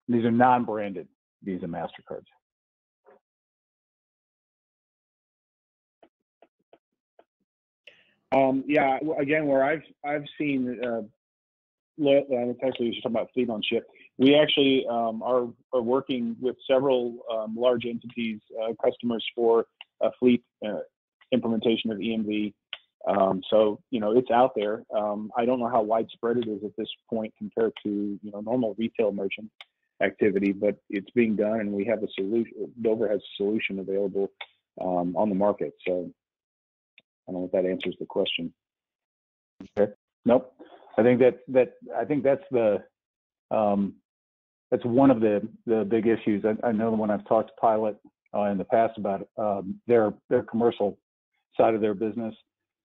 These are non-branded Visa MasterCards. Um, yeah, again, where I've I've seen, uh, uh, it's actually you're talking about fleet on ship. We actually um, are are working with several um, large entities, uh, customers for a fleet uh, implementation of EMV. Um, so you know it's out there. Um, I don't know how widespread it is at this point compared to you know normal retail merchant activity, but it's being done, and we have a solution. Dover has a solution available um, on the market. So I don't know if that answers the question. Nope. I think that that I think that's the um, that's one of the the big issues. I, I know when I've talked to Pilot uh, in the past about um, their their commercial side of their business,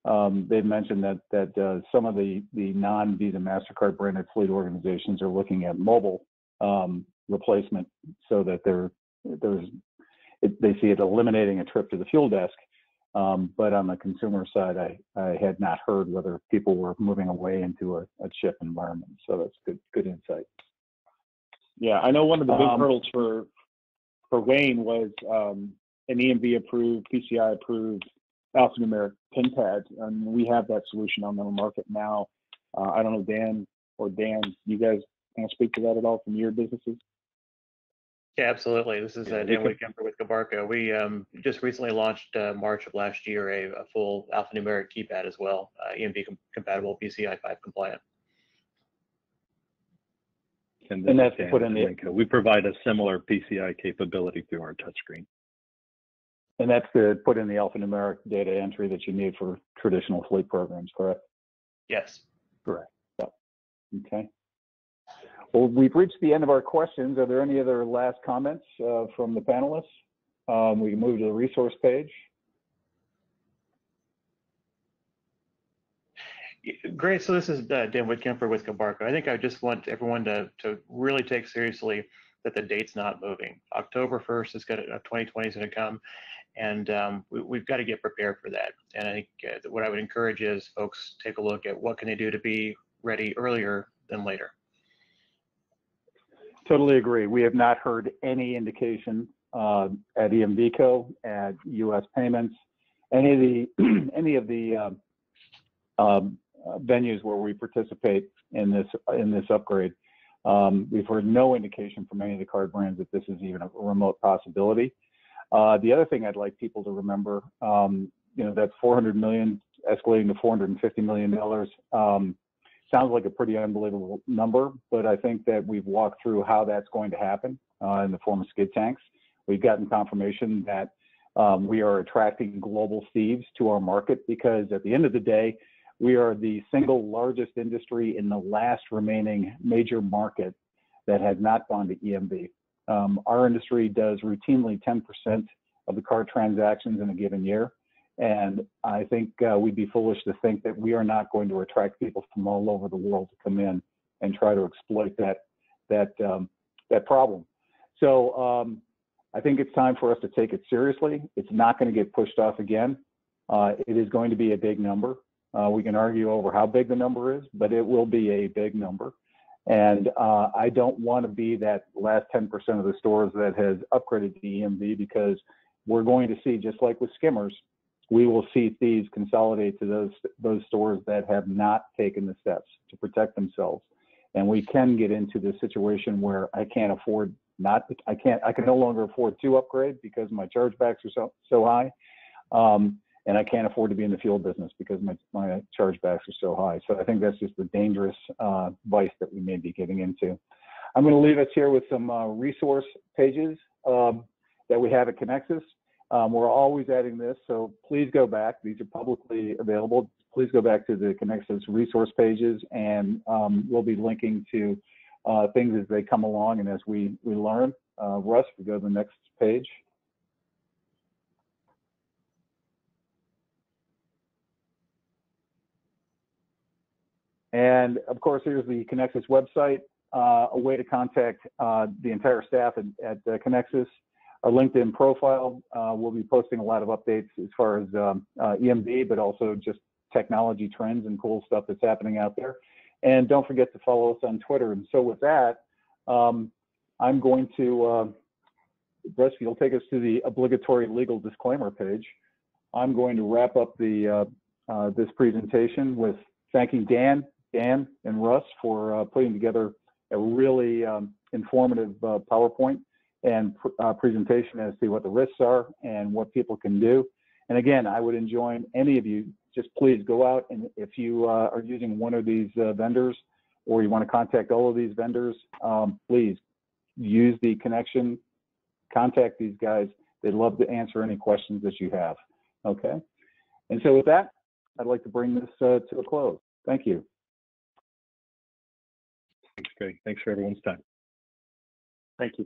um, they've mentioned that that uh, some of the the non Visa Mastercard branded fleet organizations are looking at mobile um, replacement so that they're there's it, they see it eliminating a trip to the fuel desk. Um, but on the consumer side, I, I had not heard whether people were moving away into a, a chip environment. So that's good good insight. Yeah, I know one of the big Um, hurdles for for Wayne was um, an EMV approved, PCI approved alphanumeric pin pad, and we have that solution on the market now. Uh, I don't know, Dan or Dan, you guys want to speak to that at all from your businesses? Yeah, absolutely. This is Yeah, uh, Dan Whitkemper with Gilbarco. We um, just recently launched uh, March of last year a, a full alphanumeric keypad as well, uh, EMV com- compatible, PCI 5 compliant. And, And that's put in the- We provide a similar PCI capability through our touchscreen. And that's to put in the alphanumeric data entry that you need for traditional fleet programs, correct? Yes. Correct. Okay. Well, we've reached the end of our questions. Are there any other last comments uh, from the panelists? Um, we can move to the resource page. Great. So this is uh, Dan Whitkemper with Gilbarco. I think I just want everyone to, to really take seriously that the date's not moving. October 1st is going to, 2020 is going to come, and um, we, we've got to get prepared for that. And I think uh, what I would encourage is folks take a look at what can they do to be ready earlier than later. Totally agree. We have not heard any indication uh, at EMVCO, at US Payments, any of the any of the um, um, venues where we participate in this in this upgrade. Um, we've heard no indication from any of the card brands that this is even a remote possibility. Uh, the other thing I'd like people to remember, um, you know, that's 400 million escalating to 450 million dollars. Um, sounds like a pretty unbelievable number, but I think that we've walked through how that's going to happen uh, in the form of skid tanks. We've gotten confirmation that um, we are attracting global thieves to our market because at the end of the day, we are the single largest industry in the last remaining major market that has not gone to EMV. Um, our industry does routinely 10% of the card transactions in a given year. And I think uh, we'd be foolish to think that we are not going to attract people from all over the world to come in and try to exploit that that um, that problem. So um, I think it's time for us to take it seriously. It's not going to get pushed off again. Uh, it is going to be a big number. Uh, we can argue over how big the number is, but it will be a big number. And uh, I don't want to be that last 10% of the stores that has upgraded to EMV because we're going to see, just like with skimmers, we will see thieves consolidate to those those stores that have not taken the steps to protect themselves. And we can get into the situation where I can't afford not I can't I can no longer afford to upgrade because my chargebacks are so so high. Um, and I can't afford to be in the fuel business because my, my chargebacks are so high. So I think that's just the dangerous uh, vice that we may be getting into. I'm going to leave us here with some uh, resource pages um, that we have at Conexxus. Um, we're always adding this, so please go back. These are publicly available. Please go back to the Conexxus resource pages, and um, we'll be linking to uh, things as they come along and as we, we learn. Uh, Russ, we go to the next page. And of course, here's the Conexxus website, uh, a way to contact uh, the entire staff at, at uh, Conexxus. Our LinkedIn profile, uh, we'll be posting a lot of updates as far as um, uh, but also just technology trends and cool stuff that's happening out there. And don't forget to follow us on Twitter. And so with that, um, I'm going to, uh, Russ, you'll take us to the obligatory legal disclaimer page. I'm going to wrap up the uh, uh, this presentation with thanking Dan, Dan, and Russ for uh, putting together a really um, informative uh, PowerPoint and pr- uh, presentation as to what the risks are and what people can do. And again, I would enjoin any of you just please go out and if you are using one of these vendors or you want to contact all of these vendors, um, please use the connection, contact these guys. They'd love to answer any questions that you have. Okay. And so with that, I'd like to bring this uh, to a close. Thank you. Greg. Thanks for everyone's time. Thank you.